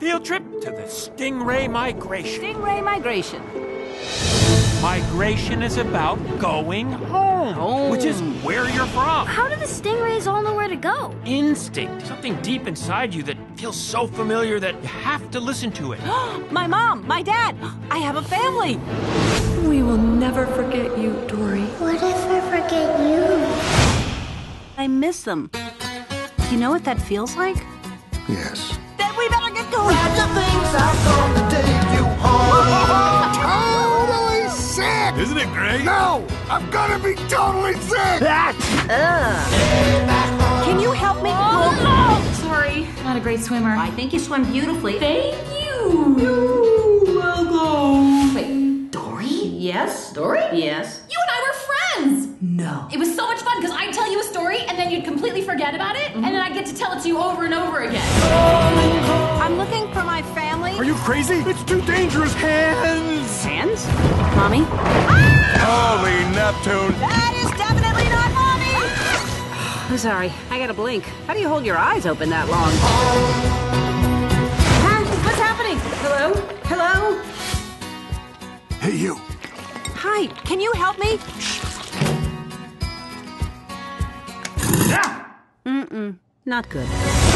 field trip to the Stingray Migration. Stingray migration. Migration is about going home, Home. which is where you're from. How do the stingrays all know where to go? Instinct, something deep inside you that feels so familiar that you have to listen to it. My mom, my dad. I have a family. We will never forget you, Dory. What if I forget you? I miss them. You know what that feels like? Yes. Then we better get going. Totally sick! Isn't it great? No! I'm gonna be totally sick! That. Can you help me? Oh, Sorry, not a great swimmer. I think you swim beautifully. Thank you. You're welcome. Wait, Dory? Yes. Dory? Yes. You and I were friends. No. It was so much fun because I'd tell you a story and then you'd completely forget about it, mm-hmm. and then I'd get to tell it to you over and over again. I'm you crazy? It's too dangerous. Hands! Hands? Mommy? Ah! Holy Neptune! That is definitely not mommy! I'm sorry. I gotta blink. How do you hold your eyes open that long? Huh? What's happening? Hello? Hello? Hey, you. Hi. Can you help me? Shh! Mm-mm. Not good.